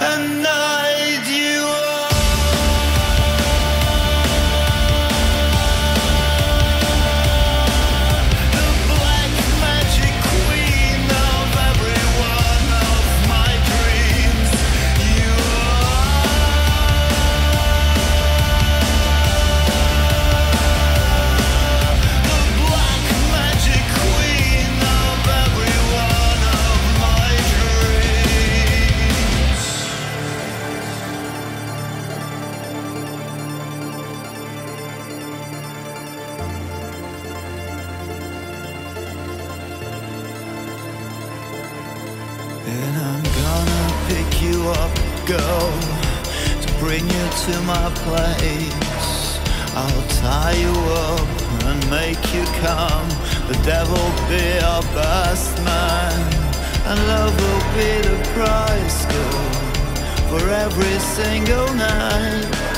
and I And I'm gonna pick you up, girl To bring you to my place. I'll tie you up and make you come. The devil be our best man And love will be the price, girl For every single night.